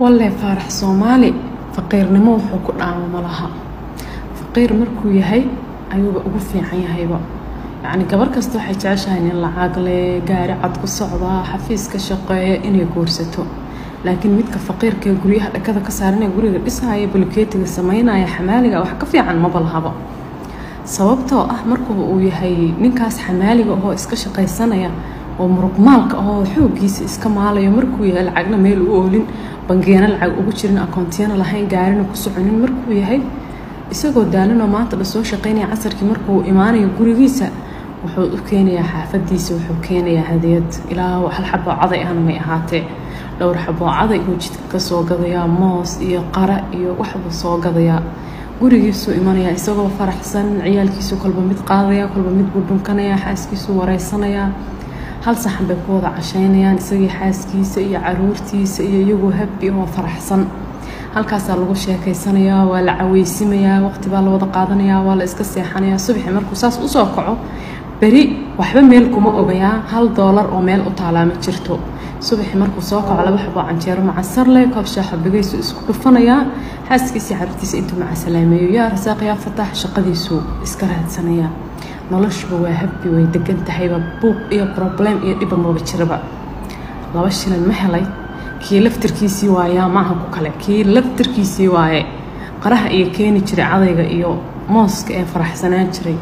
walle faarax soomaali faqiirnimo wuxuu ku dhaamo ma laha. Faqiir markuu yahay ayuuba ugu fiican yahayba. Yacni gabar kasta waxay jeceshahay nin lacag leh gaari cad ku socdaa xafiis ka shaqeeya inay guursato. Laakiin midka faqiirka ee guryaha dhakada ka saaranee guriga dhisaya bulkeetiga sameynaya xamaaliga wax ka fiican maba lahaba sababtoo ah markuba uu yahay ninkaas xamaaliga ahoo iska shaqaysanaya oo muruqmaalka ahoo xooggiisa iska maalayo. Markuu yahay lacagna meel u oolin bangeena lacag ugu jirin akoontiyana lahayn gaarina ku soconin. Markuu yahay isagoo daalanoo maanta dha soo shaqaynaya casarkii markuu imaanayo gurigiisa wuxuu u keenayaa xaafadiisa wuxuu keenayaa hadiyad ilaa hal xaboo caday ahna may ahaatee. Dhowr xaboo caday uu jidka ka soo gadayaa moos iyo qara iyo waxbuu soo gadayaa gurigiisuu imanayaa isagoo faraxsan ciyaalkiisu kolba mid qaadaya kolba mid buu dhunkanaya xaaskiisuu wareysanayaa hal saxan bay ku wada cashaynayaan isagii xaaskiisa iyo caruurtiisa iyo iyagoo habbi oo faraxsan. Halkaasaa lagu sheekaysanayaa waa la caweysimayaa waqti baa la wada qaadanayaa waa la iska seexanayaa subaxi markuu saas u soo kaco beri waxba meel kuma ogayaa hal doolar oo meel u taalaa ma jirto. Subaxi markuu soo kaco laba xaboo canjeero macasar leh koob shaaxa bigaysu isku dhufanayaa xaaskiisii carruurtiisa intuu macasalaameeyo yaa rasaaq yaa fataax shaqadiisuu iska raadsanayaa noloshuba waa habbi way degan tahayba buuq iyo broblem iyo dhiba maba jiraba laba shilin ma helay kii laftirkiisii waayaa maaha ku kale. Kii laftirkiisii waaye qaraha iyo keeni jiray cadayga iyo mooska ee faraxsanaan jiray.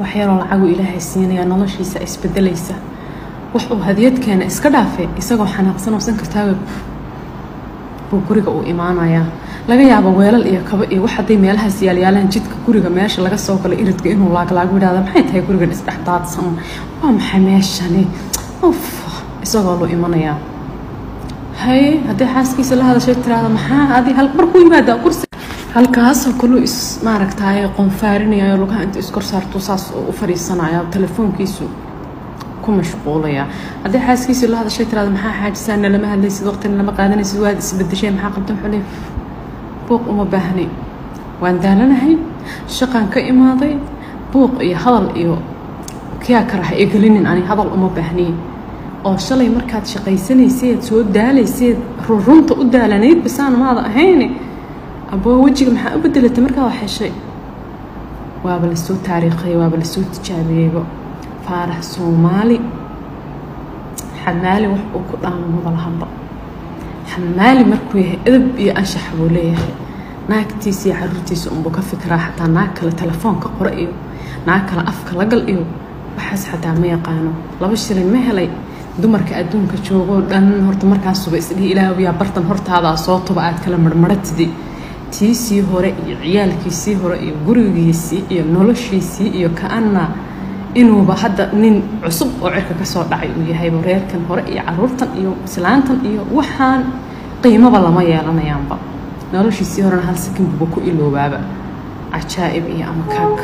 Waxyaroo lacaguu ilaahay siinayaa noloshiisa isbedelaysa. Wax uu hadiyadkeena iska dhaafe isagoo xanaaqsan oo sankartaaga buu guriga uu imaanayaa laga yaabo weelal iyo kabo iyo wax hadday meelahaas yaalyaalaan jidka guriga meesha laga soo galo iridka inuu laaglaagu yidhahda maxay tahay gurigan isdhex daadsan waa maxay meeshani? Uf isagoo lu imanayaa haye haddii xaaskiisa la hadashay tiraahda maxaa? Adi hal markuu yimaadaa kursi halkaasoo kaluu is maaragtaaye qonfaarinayayo lugaha inta iskor saarto saas u fadhiisanaya telefoonkiisu ku mashquulaya. Haddii xaaskiisa la hadashay tiraahda maxaa xaajisaana lama hadlaysid? Waqtina lama qaadanaysid? Waad isbedeshay maxaa qabtan xulay buuq uma baahnay waan daalanahay shaqaan ka imaaday buuq iyo hadal iyo kiyaa karaha ee gelinin ani hadal uma baahniy oo shalay markaad shaqaysanayseed soo daalayseed rurunta u daalanayd basaan maada ahayne aboo wejiga maxaa u bedelatay markaa wax heshay? Waaba la soo taariikhiyay waaba la soo tijaabiyeyba faarax soomaali. Xamaali wax uu ku dhaamo maba lahanba xamaali markuu yahay edab iyo anshax buu leeyahay. Naagtiisa iyo caruurtiisa unbuu ka fikiraa xataa naag kale telefoonka qore iyo naag kale afka lagal iyo waxaas xataa ma yaqaano. Laba shilin ma helay dumarka adduunka joogoo dhan horta markaasuba isdhihi ilaahayaa bartan hortaadaa soo tuba aad kala marmaratidi. Tiisii hore iyo ciyaalkiisii hore iyo gurigiisii iyo noloshiisii iyo ka-ana inuuba hadda nin cusub oo cirka ka soo dhacay uu yahayba reerkan hore iyo caruurtan iyo islaantan iyo waxaan qiimaba lama yeelanayaanba. Noloshiisii horena hal sakin ku iloobaaba cajaa'ib iyo ama kaag